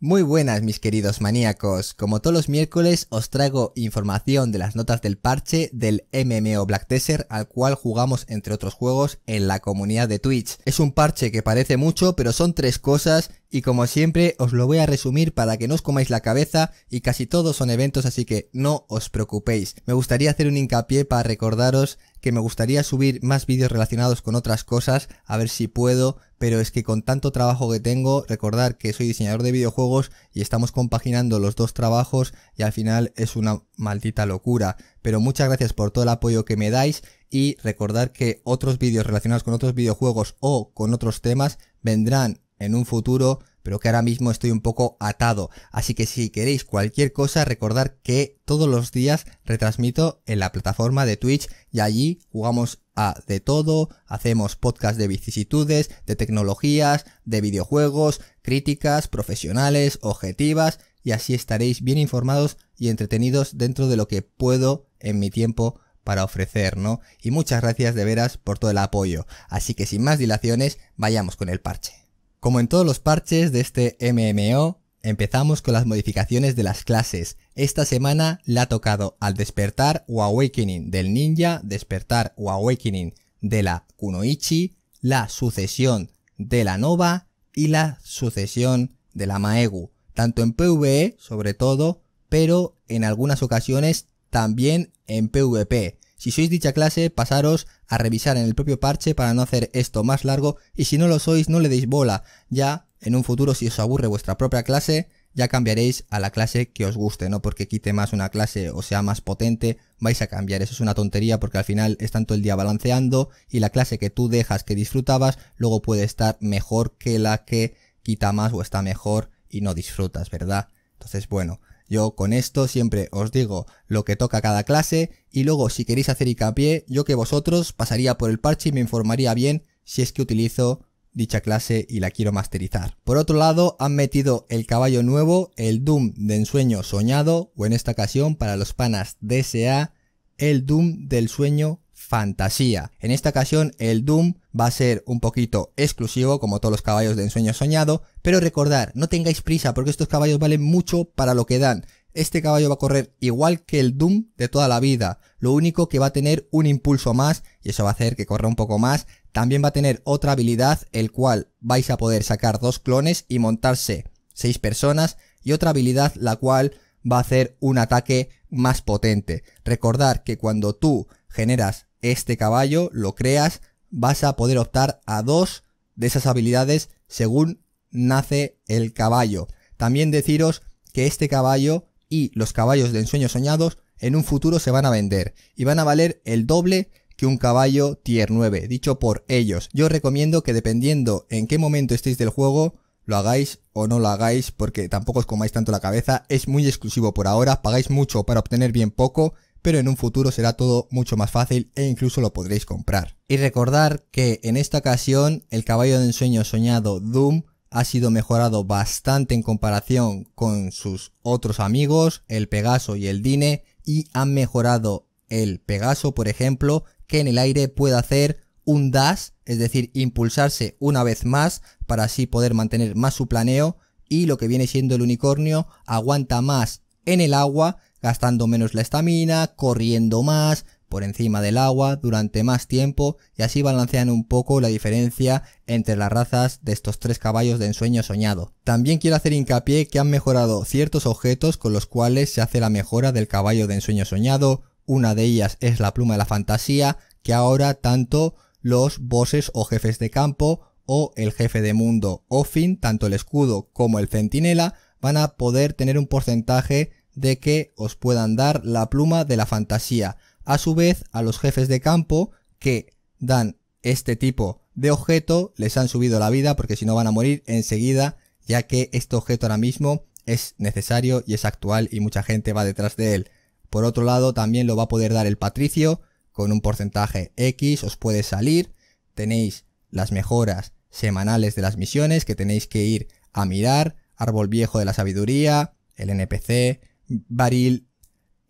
Muy buenas mis queridos maníacos, como todos los miércoles os traigo información de las notas del parche del MMO Black Desert al cual jugamos entre otros juegos en la comunidad de Twitch. Es un parche que parece mucho pero son tres cosas y como siempre os lo voy a resumir para que no os comáis la cabeza y casi todos son eventos así que no os preocupéis. Me gustaría hacer un hincapié para recordaros que me gustaría subir más vídeos relacionados con otras cosas, a ver si puedo, pero es que con tanto trabajo que tengo, recordar que soy diseñador de videojuegos y estamos compaginando los dos trabajos y al final es una maldita locura. Pero muchas gracias por todo el apoyo que me dais y recordar que otros vídeos relacionados con otros videojuegos o con otros temas vendrán en un futuro, pero que ahora mismo estoy un poco atado. Así que si queréis cualquier cosa, recordad que todos los días retransmito en la plataforma de Twitch y allí jugamos a de todo, hacemos podcast de vicisitudes, de tecnologías, de videojuegos, críticas, profesionales, objetivas y así estaréis bien informados y entretenidos dentro de lo que puedo en mi tiempo para ofrecer, ¿no? Y muchas gracias de veras por todo el apoyo. Así que sin más dilaciones, vayamos con el parche. Como en todos los parches de este MMO, empezamos con las modificaciones de las clases. Esta semana le ha tocado al despertar o awakening del ninja, despertar o awakening de la kunoichi, la sucesión de la nova y la sucesión de la maegu, tanto en PvE sobre todo, pero en algunas ocasiones también en PvP. Si sois dicha clase, pasaros a revisar en el propio parche para no hacer esto más largo y si no lo sois no le deis bola. Ya en un futuro si os aburre vuestra propia clase, ya cambiaréis a la clase que os guste, no porque quite más una clase o sea más potente, vais a cambiar. Eso es una tontería porque al final están todo el día balanceando y la clase que tú dejas que disfrutabas luego puede estar mejor que la que quita más o está mejor y no disfrutas, ¿verdad? Entonces, bueno, yo con esto siempre os digo lo que toca cada clase y luego si queréis hacer hincapié, yo que vosotros pasaría por el parche y me informaría bien si es que utilizo dicha clase y la quiero masterizar. Por otro lado, han metido el caballo nuevo, el Doom de ensueño soñado, o en esta ocasión para los panas DSA, el Doom del sueño fantasía. En esta ocasión el Doom va a ser un poquito exclusivo como todos los caballos de ensueño soñado, pero recordar, no tengáis prisa porque estos caballos valen mucho para lo que dan. Este caballo va a correr igual que el Doom de toda la vida, lo único que va a tener un impulso más y eso va a hacer que corra un poco más. También va a tener otra habilidad, el cual vais a poder sacar dos clones y montarse seis personas y otra habilidad la cual va a hacer un ataque más potente. Recordar que cuando tú generas este caballo, lo creas, vas a poder optar a dos de esas habilidades según nace el caballo. También deciros que este caballo y los caballos de ensueños soñados en un futuro se van a vender y van a valer el doble que un caballo tier 9, dicho por ellos. Yo recomiendo que dependiendo en qué momento estéis del juego, lo hagáis o no lo hagáis porque tampoco os comáis tanto la cabeza, es muy exclusivo por ahora, pagáis mucho para obtener bien poco pero en un futuro será todo mucho más fácil e incluso lo podréis comprar. Y recordar que en esta ocasión el caballo de ensueño soñado Doom ha sido mejorado bastante en comparación con sus otros amigos, el Pegaso y el Dine, y han mejorado el Pegaso, por ejemplo, que en el aire puede hacer un dash, es decir, impulsarse una vez más para así poder mantener más su planeo, y lo que viene siendo el unicornio aguanta más en el agua gastando menos la estamina, corriendo más por encima del agua durante más tiempo y así balancean un poco la diferencia entre las razas de estos tres caballos de ensueño soñado. También quiero hacer hincapié que han mejorado ciertos objetos con los cuales se hace la mejora del caballo de ensueño soñado, una de ellas es la pluma de la fantasía, que ahora tanto los bosses o jefes de campo o el jefe de mundo o fin, tanto el escudo como el centinela, van a poder tener un porcentaje de que os puedan dar la pluma de la fantasía. A su vez, a los jefes de campo que dan este tipo de objeto les han subido la vida porque si no van a morir enseguida ya que este objeto ahora mismo es necesario y es actual y mucha gente va detrás de él. Por otro lado también lo va a poder dar el patricio con un porcentaje X os puede salir. Tenéis las mejoras semanales de las misiones que tenéis que ir a mirar. Árbol viejo de la sabiduría, el NPC, Baril,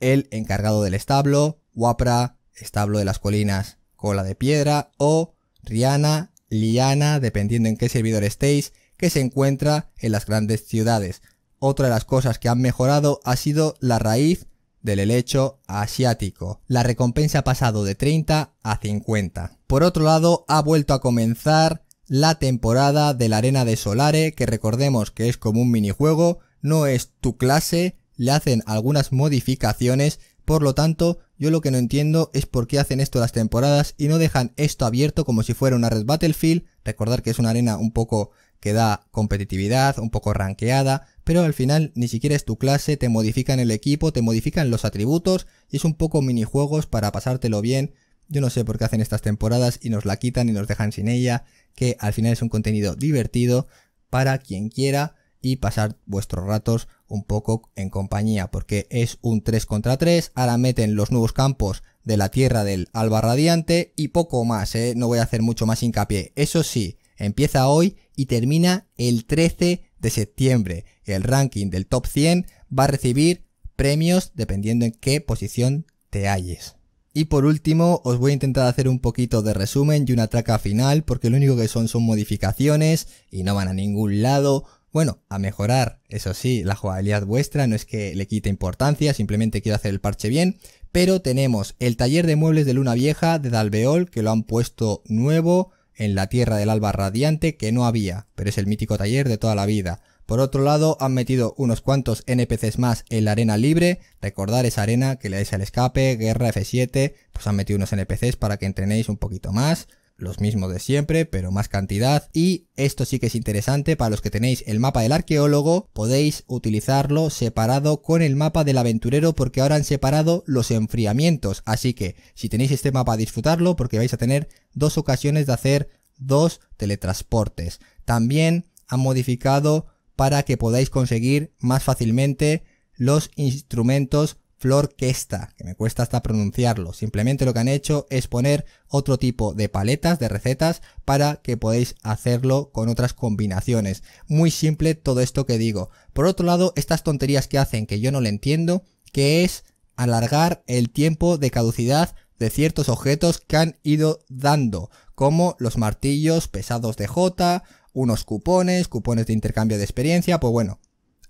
el encargado del establo, Wapra, establo de las colinas, cola de piedra, o Rihanna, Liana, dependiendo en qué servidor estéis, que se encuentra en las grandes ciudades. otra de las cosas que han mejorado ha sido la raíz del helecho asiático. La recompensa ha pasado de 30 a 50. Por otro lado, ha vuelto a comenzar la temporada de la arena de Solare, que recordemos que es como un minijuego, no es tu clase, le hacen algunas modificaciones, por lo tanto, yo lo que no entiendo es por qué hacen esto las temporadas y no dejan esto abierto como si fuera una red Battlefield, recordar que es una arena un poco que da competitividad, un poco ranqueada, pero al final ni siquiera es tu clase, te modifican el equipo, te modifican los atributos y es un poco minijuegos para pasártelo bien. Yo no sé por qué hacen estas temporadas y nos la quitan y nos dejan sin ella, que al final es un contenido divertido para quien quiera y pasar vuestros ratos un poco en compañía, porque es un 3 contra 3, ahora meten los nuevos campos de la tierra del Alba Radiante y poco más, ¿eh? no voy a hacer mucho más hincapié. Eso sí, empieza hoy y termina el 13 de septiembre. El ranking del top 100 va a recibir premios dependiendo en qué posición te halles. Y por último, os voy a intentar hacer un poquito de resumen y una traca final, porque lo único que son son modificaciones y no van a ningún lado. Bueno, a mejorar, eso sí, la jugabilidad vuestra, no es que le quite importancia, simplemente quiero hacer el parche bien. Pero tenemos el taller de muebles de Luna Vieja de Dalbeol, que lo han puesto nuevo en la Tierra del Alba Radiante, que no había, pero es el mítico taller de toda la vida. Por otro lado, han metido unos cuantos NPCs más en la arena libre. Recordar esa arena que le dais al escape, guerra F7, pues han metido unos NPCs para que entrenéis un poquito más. Los mismos de siempre, pero más cantidad. Y esto sí que es interesante para los que tenéis el mapa del arqueólogo, podéis utilizarlo separado con el mapa del aventurero porque ahora han separado los enfriamientos. Así que si tenéis este mapa disfrutarlo porque vais a tener dos ocasiones de hacer dos teletransportes. También han modificado para que podáis conseguir más fácilmente los instrumentos Florquesta, que me cuesta hasta pronunciarlo. Simplemente lo que han hecho es poner otro tipo de paletas, de recetas, para que podáis hacerlo con otras combinaciones. Muy simple todo esto que digo. Por otro lado, estas tonterías que hacen que yo no le entiendo, que es alargar el tiempo de caducidad de ciertos objetos que han ido dando, como los martillos pesados de J unos cupones, cupones de intercambio de experiencia, pues bueno,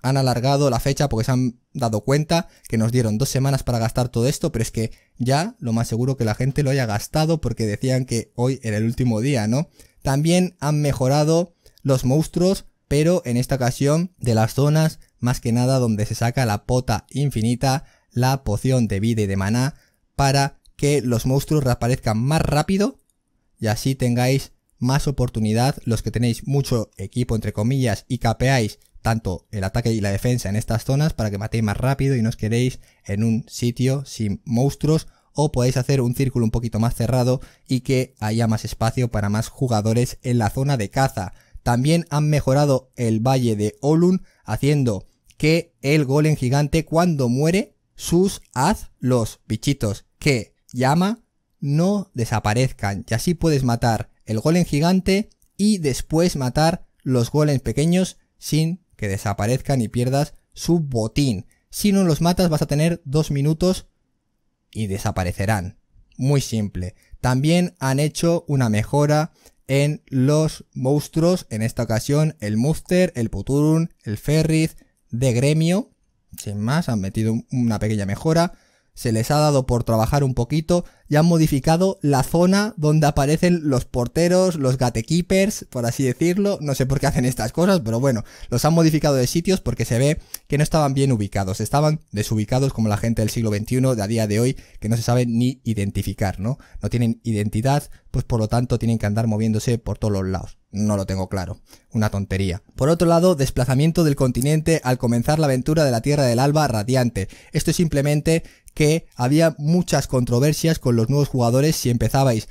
han alargado la fecha porque se han dado cuenta que nos dieron dos semanas para gastar todo esto, pero es que ya lo más seguro que la gente lo haya gastado porque decían que hoy era el último día, ¿no? También han mejorado los monstruos, pero en esta ocasión de las zonas más que nada donde se saca la pota infinita, la poción de vida y de maná, para que los monstruos reaparezcan más rápido y así tengáis más oportunidad los que tenéis mucho equipo entre comillas y capeáis tanto el ataque y la defensa en estas zonas para que matéis más rápido y no os en un sitio sin monstruos o podéis hacer un círculo un poquito más cerrado y que haya más espacio para más jugadores en la zona de caza. También han mejorado el valle de Olun haciendo que el golem gigante cuando muere sus haz los bichitos que llama no desaparezcan y así puedes matar el golem gigante y después matar los golems pequeños sin que desaparezcan y pierdas su botín. Si no los matas vas a tener dos minutos y desaparecerán. Muy simple. También han hecho una mejora en los monstruos, en esta ocasión el Muster, el Puturun, el Ferriz de gremio. Sin más, han metido una pequeña mejora se les ha dado por trabajar un poquito y han modificado la zona donde aparecen los porteros, los gatekeepers, por así decirlo. No sé por qué hacen estas cosas, pero bueno, los han modificado de sitios porque se ve que no estaban bien ubicados, estaban desubicados como la gente del siglo XXI de a día de hoy que no se sabe ni identificar, ¿no? No tienen identidad, pues por lo tanto tienen que andar moviéndose por todos los lados. No lo tengo claro. Una tontería. Por otro lado, desplazamiento del continente al comenzar la aventura de la Tierra del Alba Radiante. Esto es simplemente que había muchas controversias con los nuevos jugadores si empezabais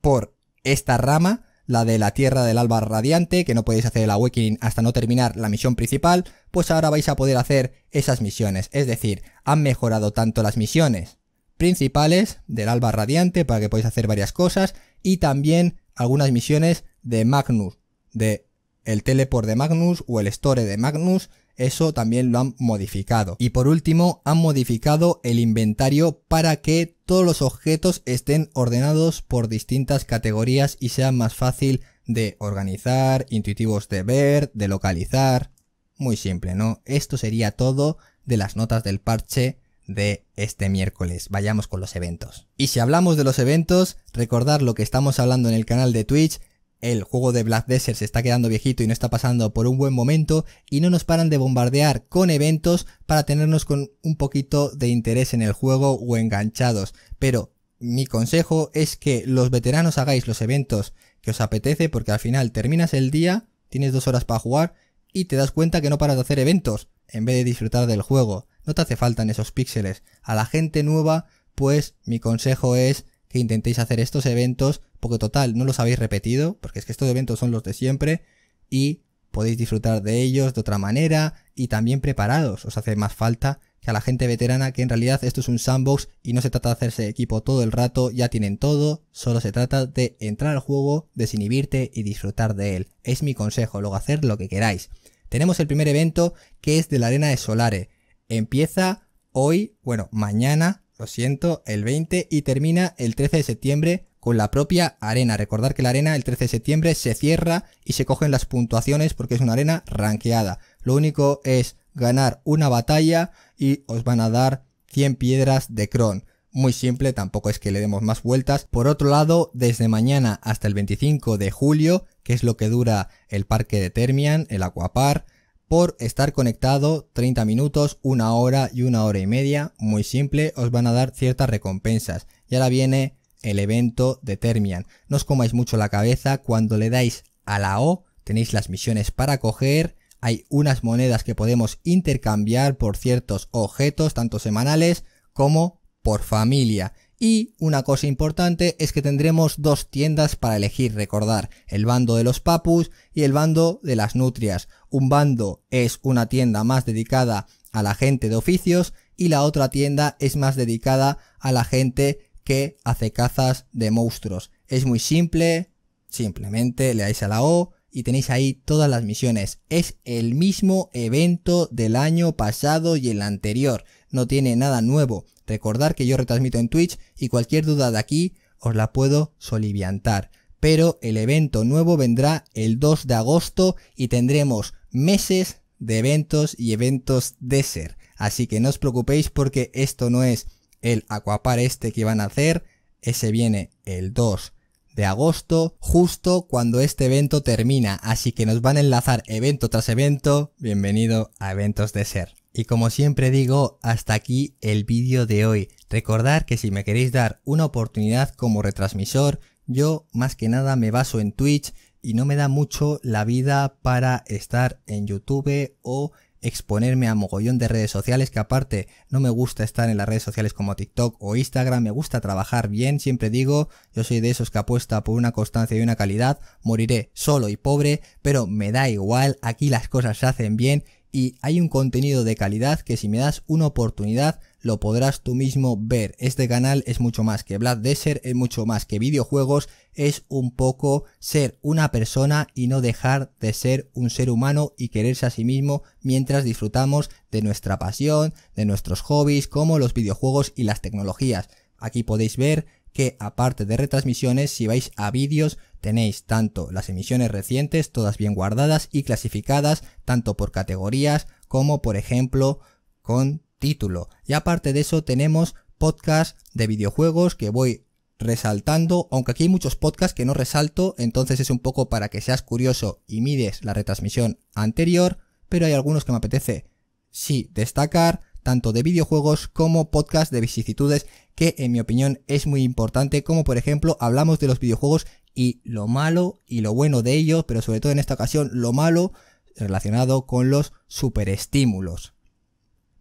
por esta rama, la de la Tierra del Alba Radiante, que no podéis hacer el Awakening hasta no terminar la misión principal, pues ahora vais a poder hacer esas misiones. Es decir, han mejorado tanto las misiones principales del Alba Radiante para que podáis hacer varias cosas y también algunas misiones de Magnus, de el teleport de Magnus o el store de Magnus, eso también lo han modificado. Y por último, han modificado el inventario para que todos los objetos estén ordenados por distintas categorías y sea más fácil de organizar, intuitivos de ver, de localizar. muy simple, ¿no? Esto sería todo de las notas del parche de este miércoles. Vayamos con los eventos. Y si hablamos de los eventos, recordar lo que estamos hablando en el canal de Twitch. El juego de Black Desert se está quedando viejito y no está pasando por un buen momento y no nos paran de bombardear con eventos para tenernos con un poquito de interés en el juego o enganchados. Pero mi consejo es que los veteranos hagáis los eventos que os apetece porque al final terminas el día, tienes dos horas para jugar y te das cuenta que no paras de hacer eventos en vez de disfrutar del juego. No te hace falta en esos píxeles. A la gente nueva, pues mi consejo es que intentéis hacer estos eventos, porque total, no los habéis repetido, porque es que estos eventos son los de siempre, y podéis disfrutar de ellos de otra manera, y también preparados. Os hace más falta que a la gente veterana, que en realidad esto es un sandbox y no se trata de hacerse equipo todo el rato, ya tienen todo, solo se trata de entrar al juego, desinhibirte y disfrutar de él. Es mi consejo, luego hacer lo que queráis. Tenemos el primer evento que es de la arena de Solare. Empieza hoy, bueno, mañana, lo siento, el 20 y termina el 13 de septiembre con la propia arena. Recordar que la arena el 13 de septiembre se cierra y se cogen las puntuaciones porque es una arena ranqueada. Lo único es ganar una batalla y os van a dar 100 piedras de Kron muy simple, tampoco es que le demos más vueltas. Por otro lado, desde mañana hasta el 25 de julio, que es lo que dura el parque de Termian, el Aquapar, por estar conectado 30 minutos, una hora y una hora y media, muy simple, os van a dar ciertas recompensas. Y ahora viene el evento de Termian. No os comáis mucho la cabeza, cuando le dais a la O tenéis las misiones para coger, hay unas monedas que podemos intercambiar por ciertos objetos, tanto semanales como por familia. Y una cosa importante es que tendremos dos tiendas para elegir, recordar, el bando de los papus y el bando de las nutrias. Un bando es una tienda más dedicada a la gente de oficios y la otra tienda es más dedicada a la gente que hace cazas de monstruos. Es muy simple, simplemente le dais a la O y tenéis ahí todas las misiones. Es el mismo evento del año pasado y el anterior, no tiene nada nuevo. Recordar que yo retransmito en Twitch y cualquier duda de aquí os la puedo soliviantar. Pero el evento nuevo vendrá el 2 de agosto y tendremos meses de eventos y eventos desert. Así que no os preocupéis porque esto no es el Aquapar este que van a hacer. Ese viene el 2 de agosto, justo cuando este evento termina. Así que nos van a enlazar evento tras evento. Bienvenido a Eventos Desert. Y como siempre digo, hasta aquí el vídeo de hoy. Recordad que si me queréis dar una oportunidad como retransmisor, yo más que nada me baso en Twitch y no me da mucho la vida para estar en YouTube o exponerme a mogollón de redes sociales que aparte no me gusta estar en las redes sociales como TikTok o Instagram, me gusta trabajar bien, siempre digo, yo soy de esos que apuesta por una constancia y una calidad, moriré solo y pobre, pero me da igual, aquí las cosas se hacen bien y hay un contenido de calidad que si me das una oportunidad lo podrás tú mismo ver. Este canal es mucho más que Black Desert, es mucho más que videojuegos, es un poco ser una persona y no dejar de ser un ser humano y quererse a sí mismo mientras disfrutamos de nuestra pasión, de nuestros hobbies como los videojuegos y las tecnologías. Aquí podéis ver que aparte de retransmisiones, si vais a vídeos, tenéis tanto las emisiones recientes, todas bien guardadas y clasificadas, tanto por categorías como por ejemplo con título. Y aparte de eso tenemos podcast de videojuegos que voy resaltando, aunque aquí hay muchos podcasts que no resalto, entonces es un poco para que seas curioso y mires la retransmisión anterior, pero hay algunos que me apetece sí destacar, tanto de videojuegos como podcast de vicisitudes que en mi opinión es muy importante, como por ejemplo hablamos de los videojuegos y lo malo y lo bueno de ellos, pero sobre todo en esta ocasión lo malo relacionado con los superestímulos.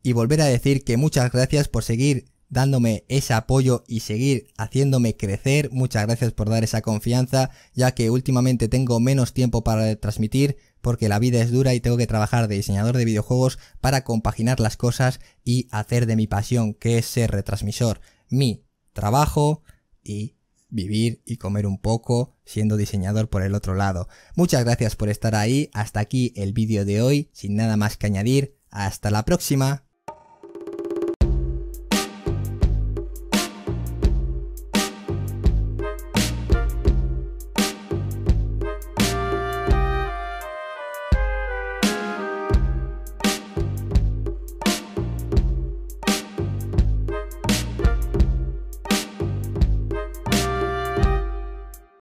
Y volver a decir que muchas gracias por seguir dándome ese apoyo y seguir haciéndome crecer. Muchas gracias por dar esa confianza, ya que últimamente tengo menos tiempo para transmitir porque la vida es dura y tengo que trabajar de diseñador de videojuegos para compaginar las cosas y hacer de mi pasión, que es ser retransmisor, mi trabajo y vivir y comer un poco siendo diseñador por el otro lado. Muchas gracias por estar ahí, hasta aquí el vídeo de hoy, sin nada más que añadir, hasta la próxima.